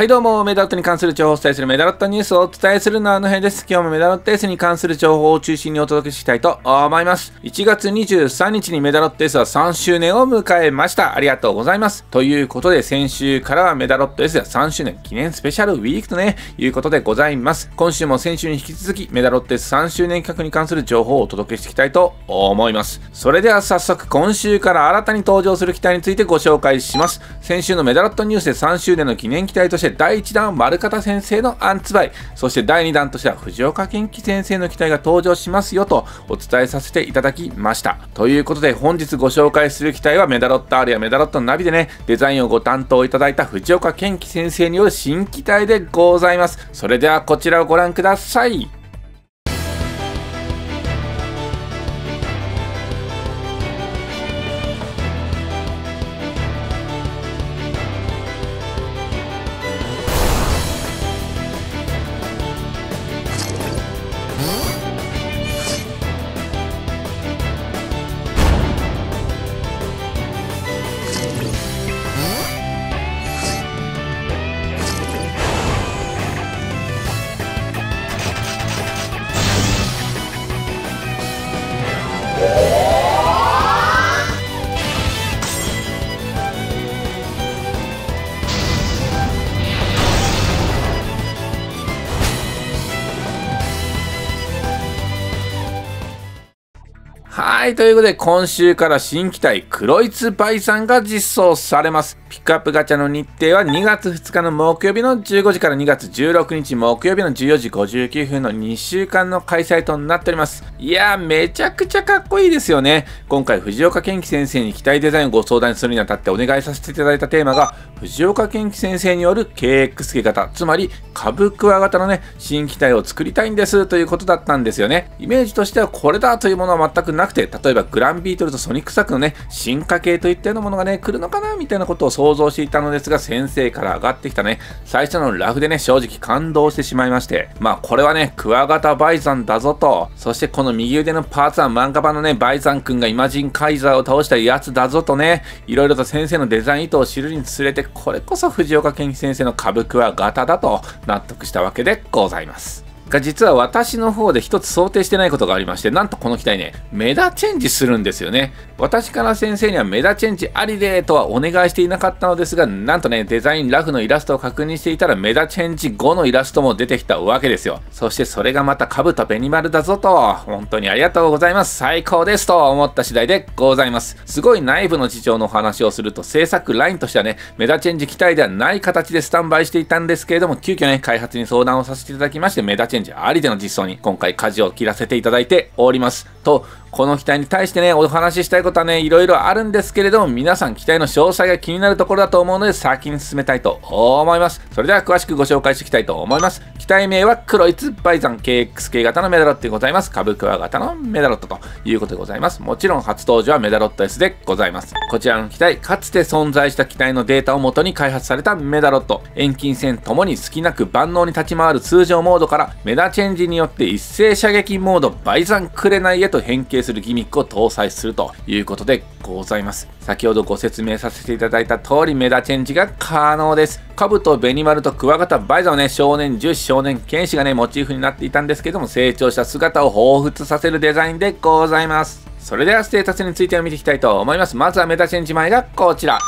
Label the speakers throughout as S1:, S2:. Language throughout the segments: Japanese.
S1: はいどうも、メダロットに関する情報をお伝えするメダロットニュースをお伝えするのはあの辺です。今日もメダロット S に関する情報を中心にお届けしたいと思います。1月23日にメダロット S は3周年を迎えました。ありがとうございます。ということで、先週からはメダロット S は3周年記念スペシャルウィークとね、いうことでございます。今週も先週に引き続き、メダロット S3 周年企画に関する情報をお届けしていきたいと思います。それでは早速、今週から新たに登場する機体についてご紹介します。先週のメダロットニュースで3周年の記念機体として第1弾は丸方先生のアンツバイ、そして第2弾としては藤岡健樹先生の機体が登場しますよとお伝えさせていただきました。ということで本日ご紹介する機体はメダロット R やメダロットナビでね、デザインをご担当いただいた藤岡健樹先生による新機体でございます。それではこちらをご覧ください。い、ということで今週から新機体クロイツバイさんが実装されます。ピックアップガチャの日程は2月2日の木曜日の15時から2月16日木曜日の14時59分の2週間の開催となっております。いやー、めちゃくちゃかっこいいですよね。今回藤岡健樹先生に機体デザインをご相談するにあたってお願いさせていただいたテーマが藤岡健樹先生による KX 型、つまり株クワ型のね、新機体を作りたいんですということだったんですよね。イメージとしてはこれだというものは全くなくて、例えばグランビートルとソニックサックのね、進化系といったようなものがね、来るのかなみたいなことを想像していたのですが、先生から上がってきたね、最初のラフでね、正直感動してしまいまして、まあこれはね、クワガタバイザンだぞと、そしてこの右腕のパーツは漫画版のね、バイザン君がイマジンカイザーを倒したやつだぞとね、いろいろと先生のデザイン意図を知るにつれて、これこそ藤岡健一先生の株クワガタだと納得したわけでございます。が実は私の方で一つ想定してないことがありまして、なんとこの機体ね、メダチェンジするんですよね。私から先生にはメダチェンジありでとはお願いしていなかったのですが、なんとね、デザインラフのイラストを確認していたらメダチェンジ後のイラストも出てきたわけですよ。そしてそれがまたカブとベニマルだぞと、本当にありがとうございます。最高ですと思った次第でございます。すごい内部の事情のお話をすると、制作ラインとしてはね、メダチェンジ機体ではない形でスタンバイしていたんですけれども、急遽ね、開発に相談をさせていただきまして、メダチェンジンジありでの実装に今回舵を切らせていただいております。と、この機体に対してね、お話ししたいことはね、いろいろあるんですけれども、皆さん機体の詳細が気になるところだと思うので、先に進めたいと思います。それでは詳しくご紹介していきたいと思います。機体名はクロイツバイザン KXK 型のメダロットでございます。株クワ型のメダロットということでございます。もちろん初登場はメダロット S でございます。こちらの機体、かつて存在した機体のデータを元に開発されたメダロット。遠近線ともに好きなく万能に立ち回る通常モードからメダチェンジによって一斉射撃モードバイザンくれないへと変形するギミックを搭載するということでございます。先ほどご説明させていただいた通りメダチェンジが可能です。カブトベニマルとクワガタバイザーのね、少年女子少年剣士がね、モチーフになっていたんですけども、成長した姿を彷彿させるデザインでございます。それではステータスについてを見ていきたいと思います。まずはメダチェンジ前がこちら。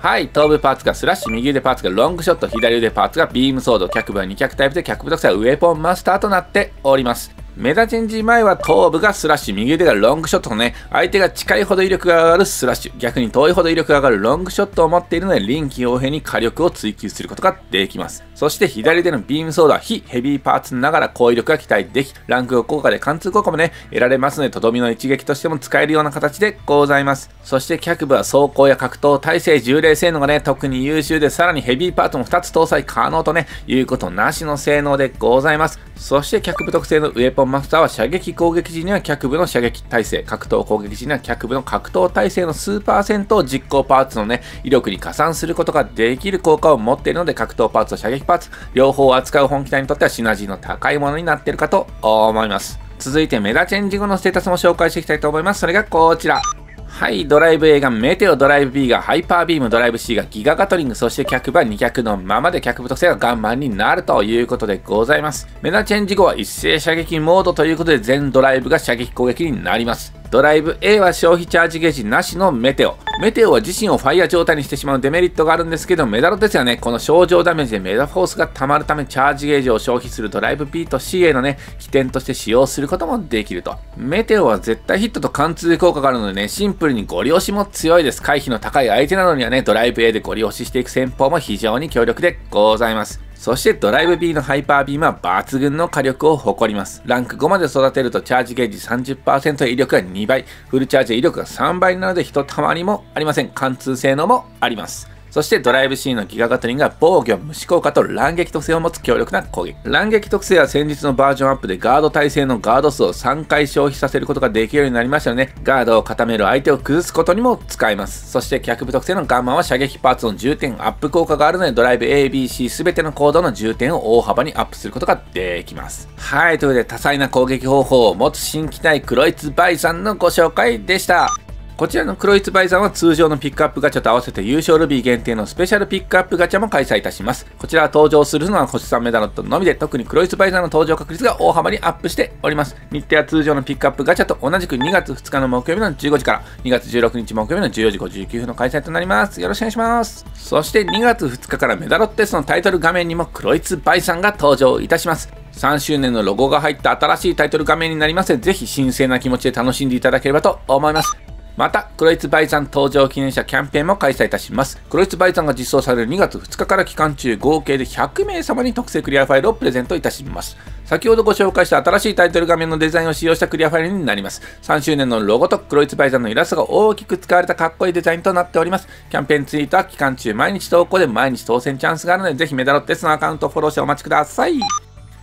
S1: はい、頭部パーツがスラッシュ、右腕パーツがロングショット、左腕パーツがビームソード、脚部は2脚タイプで脚部特性はウェポンマスターとなっております。メダチェンジ前は頭部がスラッシュ、右腕がロングショットのね、相手が近いほど威力が上がるスラッシュ、逆に遠いほど威力が上がるロングショットを持っているので、臨機応変に火力を追求することができます。そして左手のビームソードは非ヘビーパーツながら高威力が期待でき、ランク効果で貫通効果もね、得られますので、とどみの一撃としても使えるような形でございます。そして脚部は走行や格闘耐性、重霊性能がね、特に優秀で、さらにヘビーパーツも2つ搭載可能とね、いうことなしの性能でございます。そして脚部特性のウェポンマスターは射撃攻撃時には脚部の射撃体制、格闘攻撃時には脚部の格闘体制の数パーセントを実行パーツのね、威力に加算することができる効果を持っているので、格闘パーツと射撃パーツ、両方を扱う本機体にとってはシナジーの高いものになっているかと思います。続いてメダチェンジ後のステータスも紹介していきたいと思います。それがこちら。はい、ドライブ A がメテオ、ドライブ B がハイパービーム、ドライブ C がギガガトリング、そして脚部は2脚のままで脚部特性がガンマンになるということでございます。メダチェンジ後は一斉射撃モードということで全ドライブが射撃攻撃になります。ドライブ A は消費チャージゲージなしのメテオ。メテオは自身をファイヤー状態にしてしまうデメリットがあるんですけど、メダロですよね、この症状ダメージでメダフォースが溜まるためチャージゲージを消費するドライブ B と C へのね、起点として使用することもできると。メテオは絶対ヒットと貫通効果があるのでね、シンプルにゴリ押しも強いです。回避の高い相手などにはね、ドライブ A でゴリ押ししていく戦法も非常に強力でございます。そしてドライブ B のハイパービームは抜群の火力を誇ります。ランク5まで育てるとチャージゲージ30%威力が2倍、フルチャージ威力が3倍なのでひとたまりもありません。貫通性能もあります。そしてドライブ C のギガガトリンが防御、無視効果と乱撃特性を持つ強力な攻撃。乱撃特性は先日のバージョンアップでガード耐性のガード数を3回消費させることができるようになりましたので、ガードを固める相手を崩すことにも使えます。そして脚部特性のガンマンは射撃パーツの重点アップ効果があるので、ドライブ A、B、C すべてのコードの重点を大幅にアップすることができます。はい、ということで多彩な攻撃方法を持つ新機体クロイツバイさんのご紹介でした。こちらの黒いツバイザーは通常のピックアップガチャと合わせて優勝ルビー限定のスペシャルピックアップガチャも開催いたします。こちらは登場するのは星3メダロットのみで、特に黒いツバイザーの登場確率が大幅にアップしております。日程は通常のピックアップガチャと同じく2月2日の木曜日の15時から2月16日木曜日の14時59分の開催となります。よろしくお願いします。そして2月2日からメダロットテスのタイトル画面にも黒いツバイさんが登場いたします。3周年のロゴが入った新しいタイトル画面になりますので、ぜひ神聖な気持ちで楽しんでいただければと思います。また、クロイツバイザン登場記念者キャンペーンも開催いたします。クロイツバイザンが実装される2月2日から期間中、合計で100名様に特製クリアファイルをプレゼントいたします。先ほどご紹介した新しいタイトル画面のデザインを使用したクリアファイルになります。3周年のロゴとクロイツバイザンのイラストが大きく使われたかっこいいデザインとなっております。キャンペーンツイートは期間中毎日投稿で毎日当選チャンスがあるので、ぜひメダロッテスのアカウントをフォローしてお待ちください。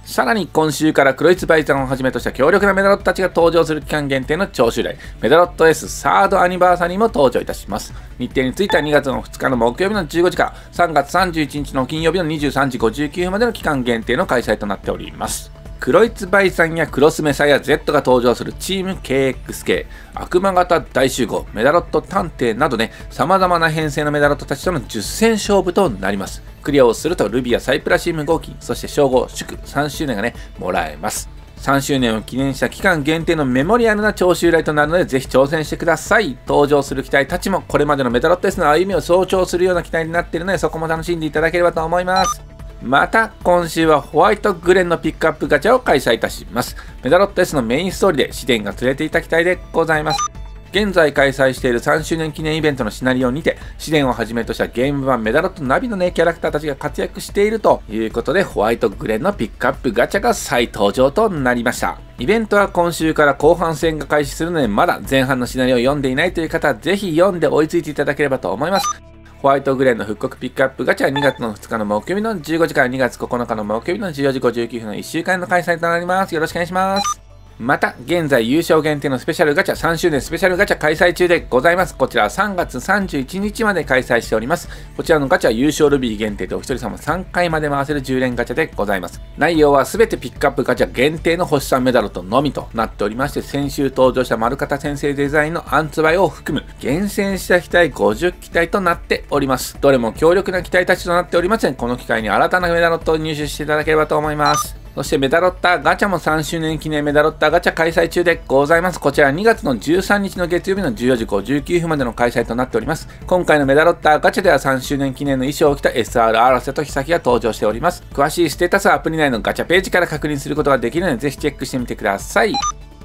S1: さらに今週からクロイツバイザンをはじめとした強力なメダロットたちが登場する期間限定の超襲来、メダロット S サードアニバーサリーも登場いたします。日程については2月の2日の木曜日の15時から3月31日の金曜日の23時59分までの期間限定の開催となっております。クロイツバイさんやクロスメサや Z が登場するチーム KXK、悪魔型大集合、メダロット探偵などね、様々な編成のメダロットたちとの10戦勝負となります。クリアをするとルビアサイプラシウム合金、そして称号、祝3周年がね、もらえます。3周年を記念した期間限定のメモリアルな超襲来となるので、ぜひ挑戦してください。登場する機体たちも、これまでのメダロット S の歩みを象徴するような機体になっているので、そこも楽しんでいただければと思います。また、今週はホワイトグレンのピックアップガチャを開催いたします。メダロット S のメインストーリーで試練が連れていた機体でございます。現在開催している3周年記念イベントのシナリオにて、試練をはじめとしたゲーム版メダロットナビのね、キャラクターたちが活躍しているということで、ホワイトグレンのピックアップガチャが再登場となりました。イベントは今週から後半戦が開始するので、まだ前半のシナリオを読んでいないという方は、ぜひ読んで追いついていただければと思います。ホワイトグレーの復刻ピックアップガチャは2月の2日の木曜日の15時から2月9日の木曜日の14時59分の1週間の開催となります。よろしくお願いします。また、現在優勝限定のスペシャルガチャ3周年スペシャルガチャ開催中でございます。こちらは3月31日まで開催しております。こちらのガチャは優勝ルビー限定でお一人様3回まで回せる10連ガチャでございます。内容はすべてピックアップガチャ限定の星3メダルとのみとなっておりまして、先週登場した丸方先生デザインのアンツバイを含む厳選した機体50機体となっております。どれも強力な機体たちとなっておりますので、この機会に新たなメダルを入手していただければと思います。そしてメダロッターガチャも3周年記念メダロッターガチャ開催中でございます。こちら2月の13日の月曜日の14時59分までの開催となっております。今回のメダロッターガチャでは3周年記念の衣装を着た SR アラセとヒサキが登場しております。詳しいステータスはアプリ内のガチャページから確認することができるのでぜひチェックしてみてください。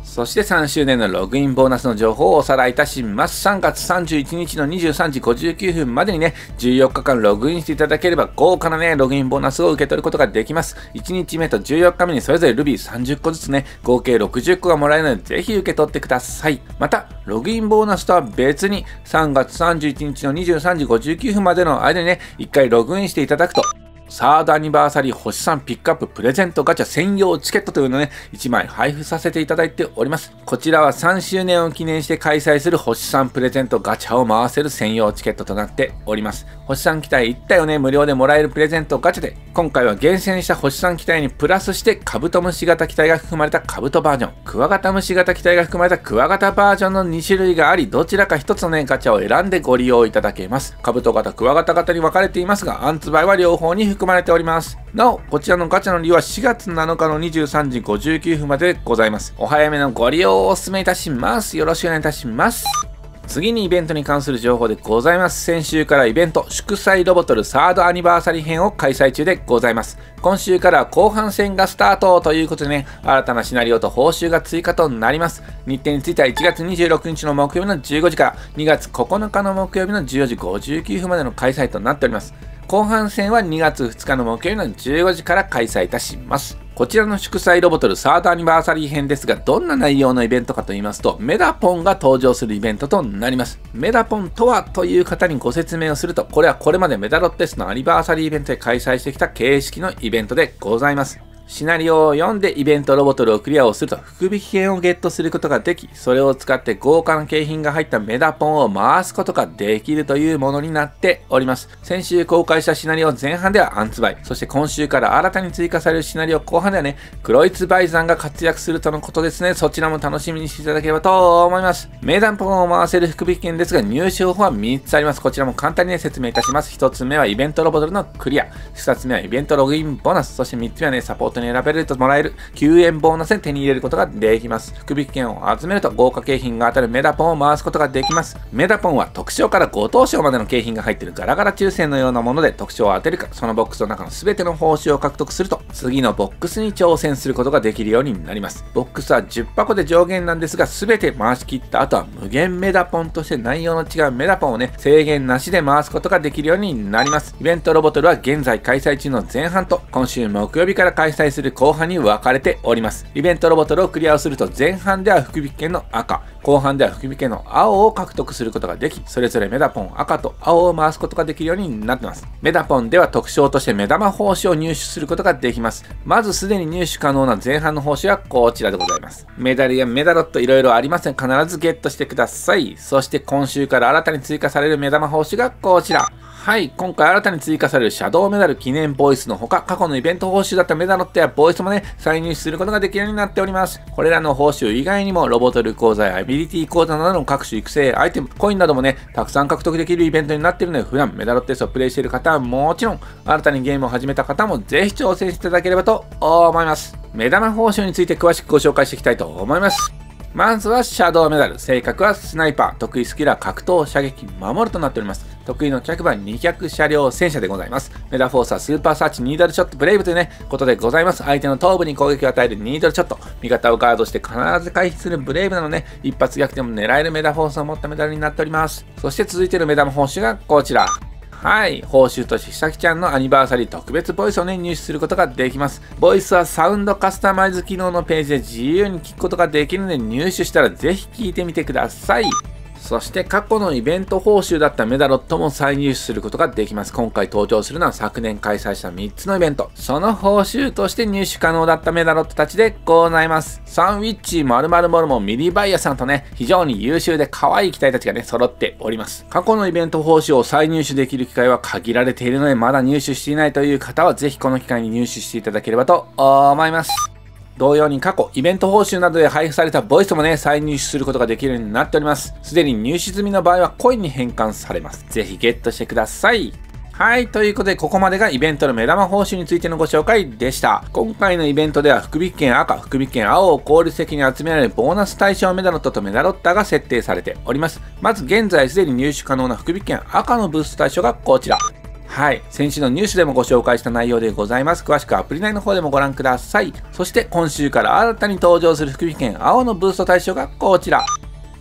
S1: そして3周年のログインボーナスの情報をおさらいいたします。3月31日の23時59分までにね、14日間ログインしていただければ豪華なね、ログインボーナスを受け取ることができます。1日目と14日目にそれぞれルビー30個ずつね、合計60個がもらえるので、ぜひ受け取ってください。また、ログインボーナスとは別に、3月31日の23時59分までの間にね、1回ログインしていただくと、サードアニバーサリー星さんピックアッププレゼントガチャ専用チケットというのをね、1枚配布させていただいております。こちらは3周年を記念して開催する星さんプレゼントガチャを回せる専用チケットとなっております。星3機体1体をね、無料でもらえるプレゼントガチャで、今回は厳選した星3機体にプラスしてカブトムシ型機体が含まれたカブトバージョン、クワガタムシ型機体が含まれたクワガタバージョンの2種類があり、どちらか1つのね、ガチャを選んでご利用いただけます。カブト型、クワガタ型に分かれていますが、アンツバイは両方に含まれております。なお、こちらのガチャの利用は4月7日の23時59分までございます。お早めのご利用をお勧めいたします。よろしくお願いいたします。次にイベントに関する情報でございます。先週からイベント、祝祭ロボトルサードアニバーサリー編を開催中でございます。今週から後半戦がスタートということでね、新たなシナリオと報酬が追加となります。日程については1月26日の木曜日の15時から2月9日の木曜日の14時59分までの開催となっております。後半戦は2月2日の木曜日の15時から開催いたします。こちらの祝祭ロボトルサードアニバーサリー編ですが、どんな内容のイベントかと言いますと、メダポンが登場するイベントとなります。メダポンとはという方にご説明をすると、これはこれまでメダロッテスのアニバーサリーイベントで開催してきた形式のイベントでございます。シナリオを読んでイベントロボトルをクリアをすると福引券をゲットすることができ、それを使って豪華な景品が入ったメダポンを回すことができるというものになっております。先週公開したシナリオ前半ではアンツバイ、そして今週から新たに追加されるシナリオ後半ではね、クロイツバイザンが活躍するとのことですね。そちらも楽しみにしていただければと思います。メダポンを回せる福引券ですが入手方法は3つあります。こちらも簡単に、ね、説明いたします。1つ目はイベントロボトルのクリア。2つ目はイベントログインボーナス。そして3つ目はね、サポートに選べるともらえる救援ボーナスで手に入れることができます。福引券を集めると豪華景品が当たるメダポンを回すことができます。メダポンは特賞から5等賞までの景品が入っているガラガラ抽選のようなもので特賞を当てるか、そのボックスの中の全ての報酬を獲得すると、次のボックスに挑戦することができるようになります。ボックスは10箱で上限なんですが、全て回し切った後は無限メダポンとして内容の違うメダポンをね、制限なしで回すことができるようになります。イベントロボトルは現在開催中の前半と、今週木曜日から開催する後半に分かれております。イベントロボトルをクリアをすると前半では福引券の赤、後半では福引家の青を獲得することができ、それぞれメダポン赤と青を回すことができるようになってます。メダポンでは特徴として目玉報酬を入手することができます。まずすでに入手可能な前半の報酬はこちらでございます。メダルやメダロットいろいろありません必ずゲットしてください。そして今週から新たに追加される目玉報酬がこちら。はい、今回新たに追加されるシャドウメダル記念ボイスのほか、過去のイベント報酬だったメダロットやボイスもね、再入手することができるようになっております。これらの報酬以外にも、ロボトル講座やアビリティ講座などの各種育成アイテム、コインなどもね、たくさん獲得できるイベントになっているので、普段メダロット S をプレイしている方はもちろん、新たにゲームを始めた方もぜひ挑戦していただければと思います。目玉報酬について詳しくご紹介していきたいと思います。まずはシャドウメダル。性格はスナイパー。得意スキルは格闘、射撃、守るとなっております。得意の脚番200車両戦車でございます。メダフォースはスーパーサーチニードルショットブレイブというね、ことでございます。相手の頭部に攻撃を与えるニードルショット。味方をガードして必ず回避するブレイブなので、一発逆転も狙えるメダフォースを持ったメダルになっております。そして続いてのメダム報酬がこちら。はい。報酬としてひさきちゃんのアニバーサリー特別ボイスをね、入手することができます。ボイスはサウンドカスタマイズ機能のページで自由に聞くことができるので入手したらぜひ聞いてみてください。そして過去のイベント報酬だったメダロットも再入手することができます。今回登場するのは昨年開催した3つのイベント。その報酬として入手可能だったメダロットたちでございます。サンウィッチ、〇〇モルモン、ミリバイアさんとね、非常に優秀で可愛い機体たちがね、揃っております。過去のイベント報酬を再入手できる機会は限られているので、まだ入手していないという方は、ぜひこの機会に入手していただければと思います。同様に過去、イベント報酬などで配布されたボイスもね、再入手することができるようになっております。すでに入手済みの場合はコインに変換されます。ぜひゲットしてください。はい。ということで、ここまでがイベントの目玉報酬についてのご紹介でした。今回のイベントでは、福引券赤、福引券青を効率的に集められるボーナス対象メダロットとメダロッタが設定されております。まず、現在すでに入手可能な福引券赤のブースト対象がこちら。はい。先週のニュースでもご紹介した内容でございます。詳しくはアプリ内の方でもご覧ください。そして今週から新たに登場する福井県青のブースト対象がこちら。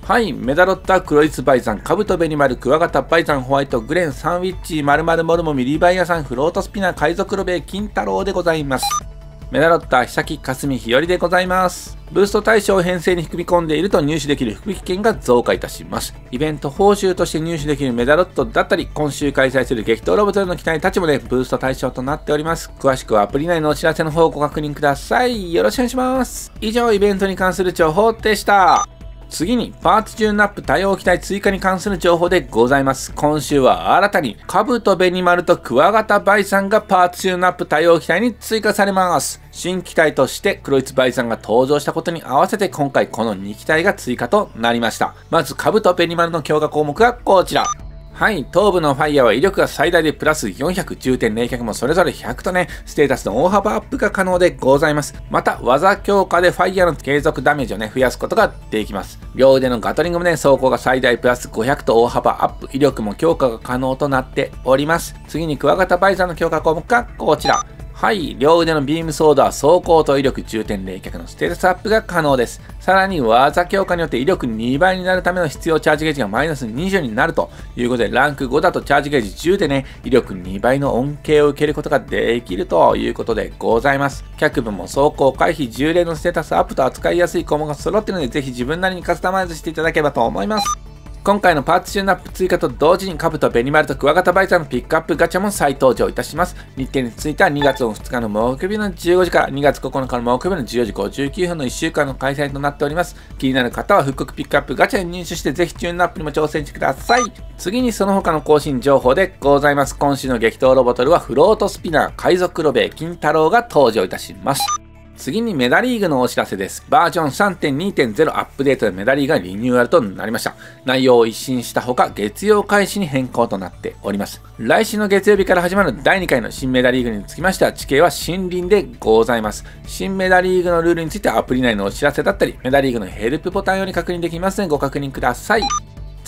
S1: はい、メダロッタ、クロイツバイザン、カブトベニマル、クワガタバイザン、ホワイト、グレン、サンウィッチ、マルマルモルモ、ミリバイアさん、フロートスピナー、海賊ロベ、金太郎でございます。メダロッタ、久木かすみひよりでございます。ブースト対象を編成に含み込んでいると入手できる福引券が増加いたします。イベント報酬として入手できるメダロットだったり、今週開催する激闘ロボットへの期待たちもね、ブースト対象となっております。詳しくはアプリ内のお知らせの方をご確認ください。よろしくお願いします。以上、イベントに関する情報でした。次に、パーツチューンアップ対応機体追加に関する情報でございます。今週は新たに、カブトベニマルとクワガタバイザンがパーツチューンアップ対応機体に追加されます。新機体としてクロイツバイザンが登場したことに合わせて今回この2機体が追加となりました。まず、カブトベニマルの強化項目がこちら。はい、頭部のファイヤーは威力が最大でプラス400、充填冷却もそれぞれ100とね、ステータスの大幅アップが可能でございます。また、技強化でファイヤーの継続ダメージをね、増やすことができます。両腕のガトリングもね、装甲が最大プラス500と大幅アップ、威力も強化が可能となっております。次に、クワガタバイザンの強化項目がこちら。はい、両腕のビームソードは装甲と威力充填冷却のステータスアップが可能です。さらに技強化によって威力2倍になるための必要チャージゲージがマイナス20になるということで、ランク5だとチャージゲージ10でね、威力2倍の恩恵を受けることができるということでございます。脚部も装甲回避10連のステータスアップと扱いやすい項目が揃っているので、ぜひ自分なりにカスタマイズしていただければと思います。今回のパーツチューンアップ追加と同時にカブトベニマルとクワガタバイザンのピックアップガチャも再登場いたします。日程については2月2日の木曜日の15時から2月9日の木曜日の14時59分の1週間の開催となっております。気になる方は復刻ピックアップガチャに入手してぜひチューンアップにも挑戦してください。次にその他の更新情報でございます。今週の激闘ロボトルはフロートスピナー海賊ロベ金太郎が登場いたします。次にメダリーグのお知らせです。バージョン3.2.0アップデートでメダリーがリニューアルとなりました。内容を一新したほか、月曜開始に変更となっております。来週の月曜日から始まる第2回の新メダリーグにつきましては、地形は森林でございます。新メダリーグのルールについてはアプリ内のお知らせだったり、メダリーグのヘルプボタンより確認できますのでご確認ください。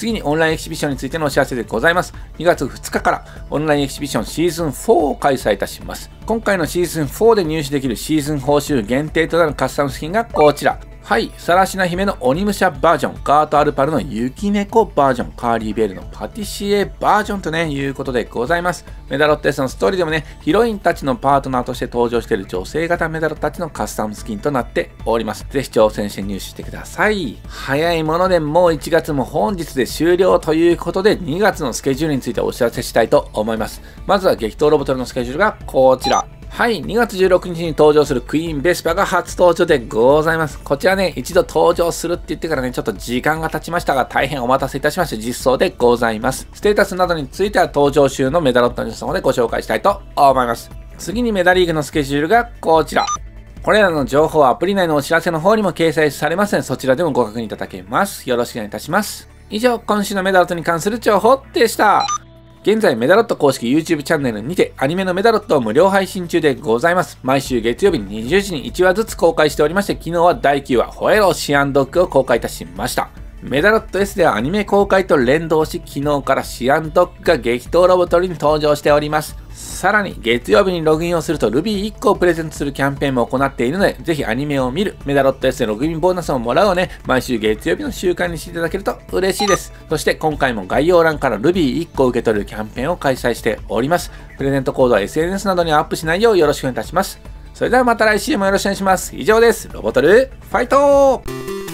S1: 次にオンラインエキシビションについてのお知らせでございます。2月2日からオンラインエキシビションシーズン4を開催いたします。今回のシーズン4で入手できるシーズン報酬限定となるカスタムスキンがこちら。はい、さらしな姫の鬼武者バージョン、ガートアルパルの雪猫バージョン、カーリーベールのパティシエバージョンとね、いうことでございます。メダロット S のストーリーでもね、ヒロインたちのパートナーとして登場している女性型メダロたちのカスタムスキンとなっております。ぜひ挑戦して入手してください。早いものでもう1月も本日で終了ということで、2月のスケジュールについてお知らせしたいと思います。まずは激闘ロボトルのスケジュールがこちら。はい、2月16日に登場するクイーンベスパが初登場でございます。こちらね、一度登場するって言ってからね、ちょっと時間が経ちましたが、大変お待たせいたしまして実装でございます。ステータスなどについては登場週のメダロットニュースの方でご紹介したいと思います。次にメダリーグのスケジュールがこちら。これらの情報はアプリ内のお知らせの方にも掲載されますので、そちらでもご確認いただけます。よろしくお願いいたします。以上、今週のメダロットに関する情報でした。現在メダロット公式 YouTube チャンネルにてアニメのメダロットを無料配信中でございます。毎週月曜日に20時に1話ずつ公開しておりまして、昨日は第9話、ホエロシアンドッグを公開いたしました。メダロット S ではアニメ公開と連動し、昨日からシアンドッグが激闘ロボトルに登場しております。さらに、月曜日にログインをすると Ruby1 個をプレゼントするキャンペーンも行っているので、ぜひアニメを見る、メダロット S でログインボーナスをもらうをね、毎週月曜日の習慣にしていただけると嬉しいです。そして今回も概要欄から Ruby1 個を受け取るキャンペーンを開催しております。プレゼントコードは SNS などにアップしないようよろしくお願いいたします。それではまた来週もよろしくお願いします。以上です。ロボトル、ファイト